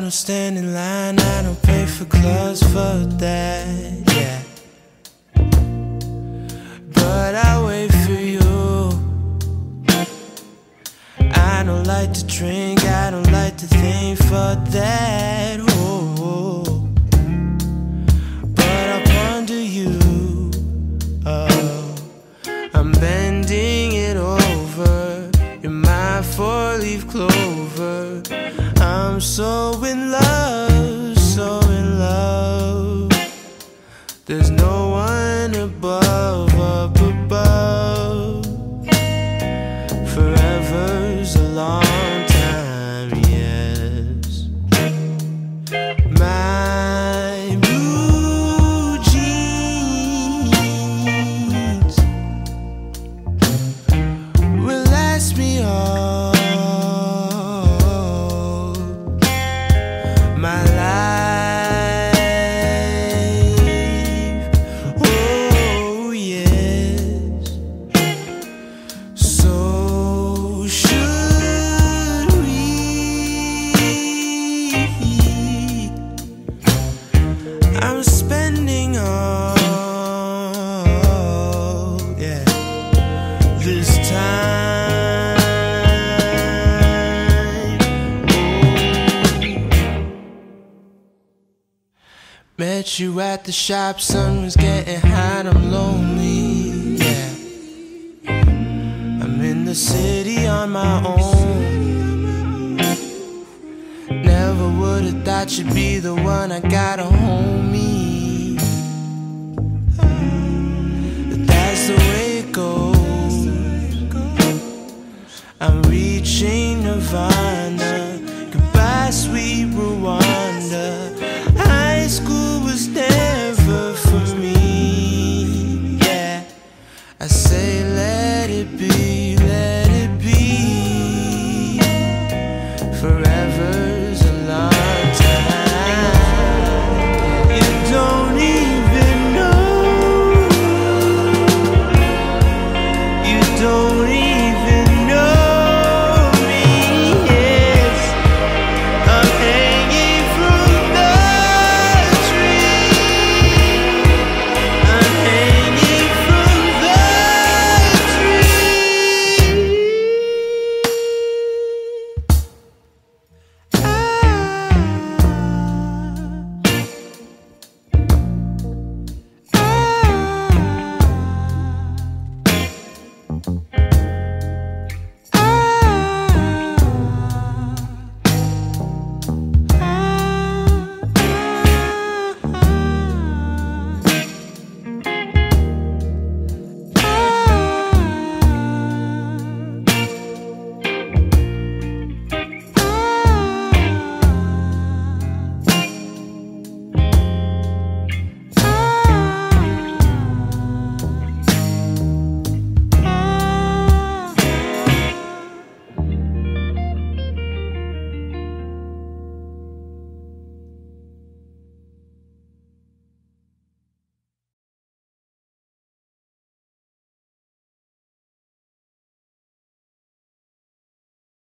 I don't stand in line, I don't pay for clubs for that, yeah. But I wait for you. I don't like to drink, I don't like to think for that. You're my four-leaf clover. I'm so in love, so in love. There's no me all my life. Oh, yes. So should we? I'm spending all, Met you at the shop, sun was getting hot, I'm lonely. Yeah. I'm in the city on my own. Never would've thought you'd be the one I got a homie. But that's the way it goes. I'm reaching Nirvana. Goodbye, sweet Rwanda. it be